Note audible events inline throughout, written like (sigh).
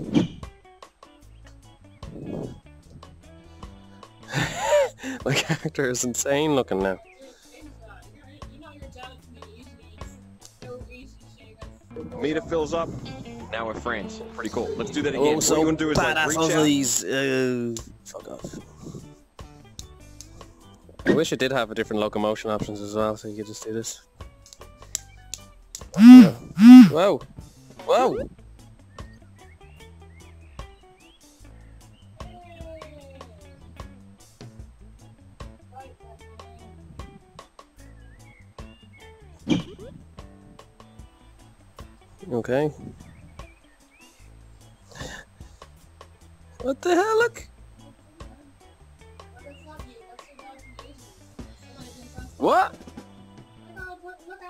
(laughs) My character is insane looking now. Meter fills up. Now we're friends. Pretty cool. Let's do that again. Oh, what you gonna do is like badass reach out. Aussies. Uh, fuck off. I wish it did have a different locomotion options as well, so you could just do this. Whoa! Whoa! Okay. What the hell? Look! What? Look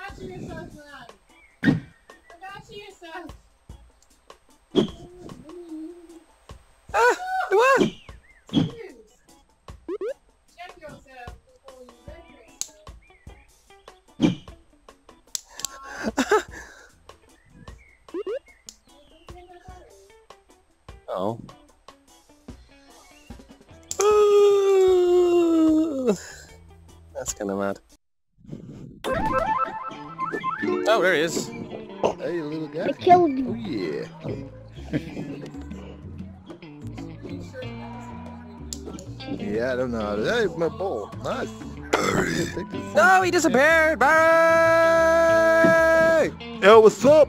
Oh. Ooh. That's kind of mad. Oh, there he is. Hey, little guy. I killed you. Oh yeah. yeah, I don't know. how to- Hey, my ball. Nice. Take. No, he disappeared! Barry! Yo, what's up?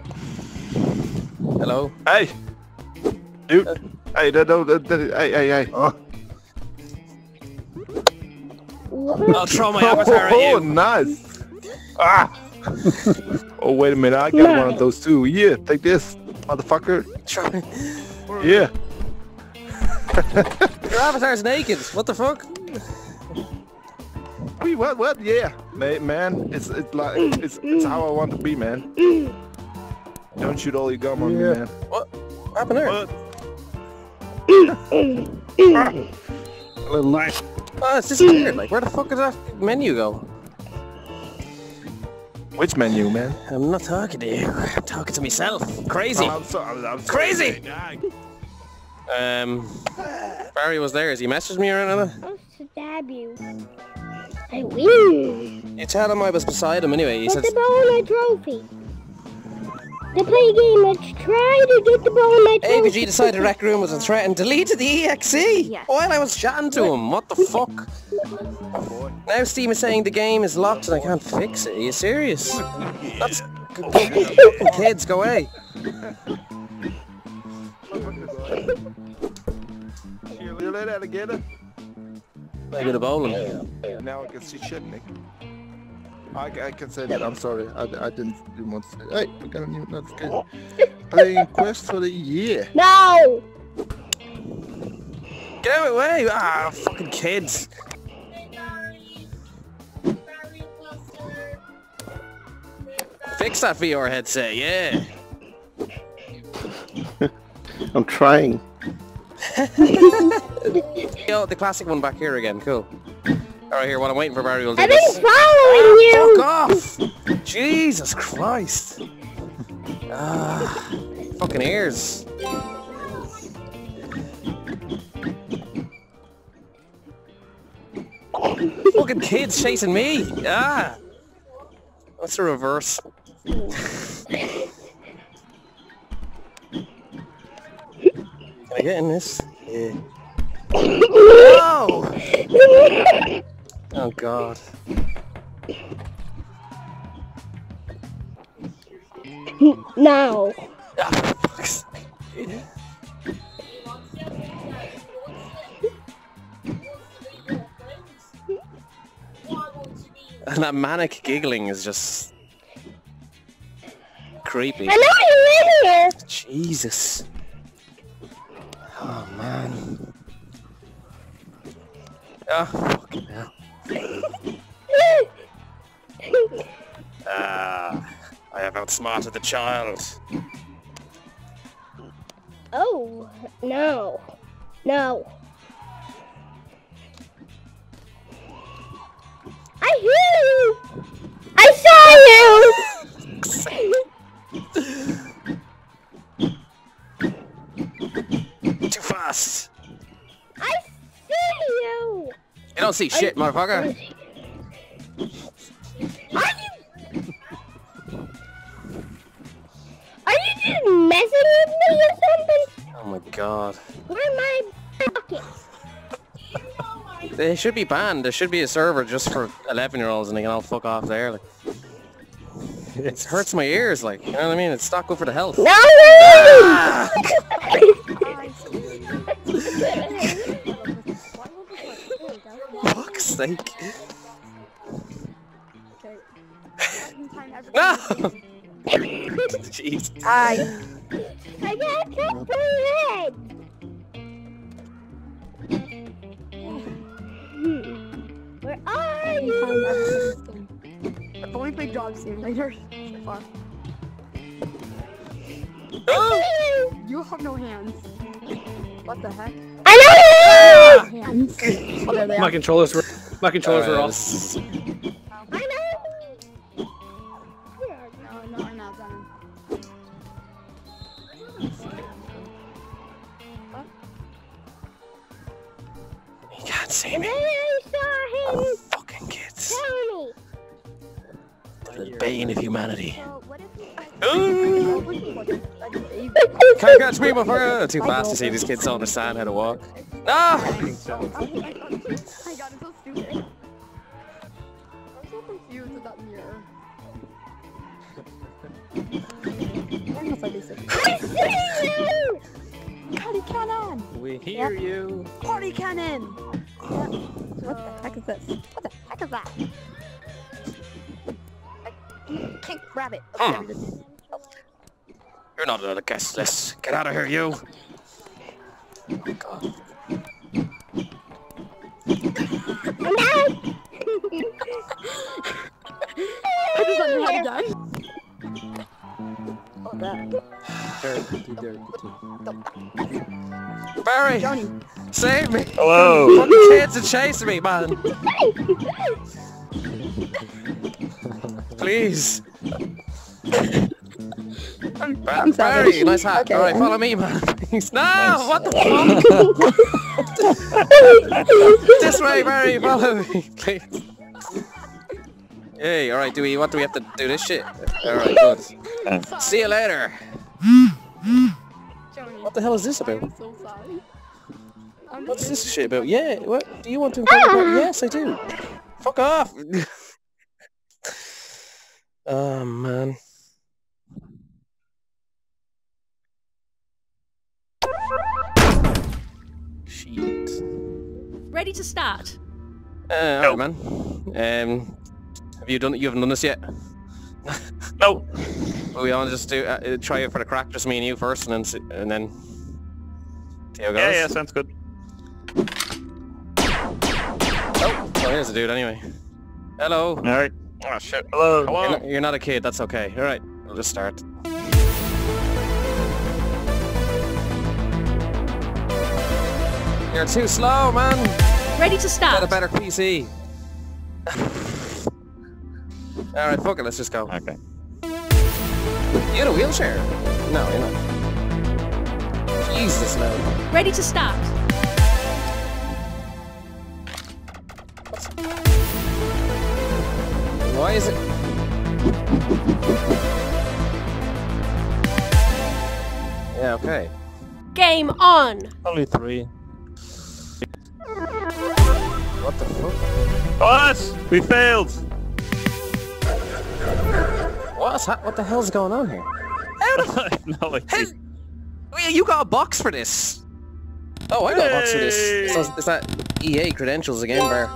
Hello. Hey, dude. Hey, no, no, no, no, hey, hey, hey. Oh, I'll throw my (laughs) avatar at oh, nice. Ah. (laughs) oh, wait a minute. I got one of those too. Yeah, take this, motherfucker. Try- Yeah. (laughs) Your avatar's naked. What the fuck? Wait, what? What? Yeah, man. Man, it's it's like it's it's how I want to be, man. Don't shoot all your gum on me, man. What? What happened there? What? A little nice. Oh, it's just weird. Like, where the fuck did that menu go? Which menu, man? I'm not talking to you. I'm talking to myself. Crazy. Oh, I'm sorry. I'm, I'm sorry. Crazy. Um, Barry was there. Has he messaged me or anything? I'll stab you. I win. You tell him I was beside him anyway. He Get said, the ball in my trophy. To play a game, let's try to get the ball in my trophy. AVG decided Rec Room was a threat and deleted the EXE Yes. while I was chatting to him. What the fuck? Now Steam is saying the game is locked and I can't fix it. Are you serious? That's (laughs) kids go away. You let that? Play a bit of bowling. Now I can see shit, Nick. I, I can say that. I'm sorry. I, I didn't, didn't want to say Hey, we got a new notification. (laughs) Playing Quest for the year. No! Get away! Ah, fucking kids. Barry. Barry Cluster. Fix that VR headset, yeah. (laughs) I'm trying. (laughs) Yo, the classic one back here again. Cool. Alright, here, while I'm waiting for Barry, we'll do I've this. been following you! Fuck off! Jesus Christ! Ah, fucking ears. fucking kids chasing me! Ah! What's the reverse? Can I get in this? Yeah. (laughs) No! (laughs) Oh god. now. Ah, fuck's. And that manic giggling is just creepy. I know you're in here! Jesus. Oh man. Oh outsmarted the child. oh, no. No. I hear you! I saw you! (laughs) Too fast! I see you. You don't see shit, motherfucker. Oh my god. Where are my buckets? They should be banned. There should be a server just for 11 year olds and they can all fuck off there. Like. It hurts my ears, like, you know what I mean? It's not good for the health. No! Ah! (laughs) Fuck's sake. (laughs) (laughs) No! Jeez. I. I got cut for your head. Hmm. (sighs) Where are you? (laughs) I've only played Job Simulator so far. Oh! You have no hands. What the heck? I know. Hands. (laughs) Oh, there My controllers were my controllers were Alright, off. You can't see me. I saw him. Fucking kids. The bane of humanity. So, what if we... Ooh. what if we look at a baby? Can't catch me, motherfucker! Too fast to see these kids don't understand how to walk. Ah! No! We hear you. Party cannon! What the heck is this? What the heck is that? I can't grab it. Oh, hmm. there it is. You're not on the guest list. Get out of here, you! Oh, God. I'm out. I just learned how to done. Oh, that. Barry! Johnny. Save me! Hello. Fucking kids are chasing me, man! Please! I'm, Ba- I'm. Barry, nice hat. Okay. Alright, follow me, man. Please. (laughs) No! What the fuck? this way, Barry, follow me, please. Hey, alright, do we, what do we have to do this shit? Alright, good. See you later. Johnny. What the hell is this about? I'm so sorry. I'm What's this shit about? Yeah, what? Do you want to invite me back? Yes, I do. Fuck off! (laughs) oh, man. Shit. Ready to start. Uh, alright, man. Um, have you done? You haven't done this yet. No. Well, we want to just do uh, uh, try it for the crack, just me and you first, and then see, and then see how it goes. Yeah, yeah, sounds good. Oh, well, here's a dude anyway. Hello. All right. Oh shit. Hello. You're not, you're not a kid. That's okay. All right. We'll just start. You're too slow, man. Ready to start? Get a better PC. (sighs) All right, fuck it. Let's just go. Okay. You in a wheelchair? No, you're not. Jesus, no. Ready to start. Why is it? Yeah, okay. Game on. Only three. What the fuck? What? We failed. What's ha- what the hell's going on here? (laughs) no idea. Yeah, you got a box for this. Oh, I got a box for this. Hey! So is that EA credentials again, Bar?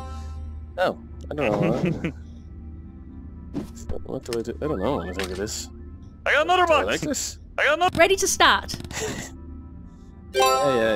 Oh, I don't know. (laughs) what do I do? I don't know. what I think of this. I got another Do I box. like this? I got another. Ready to start. (laughs) Yeah, yeah.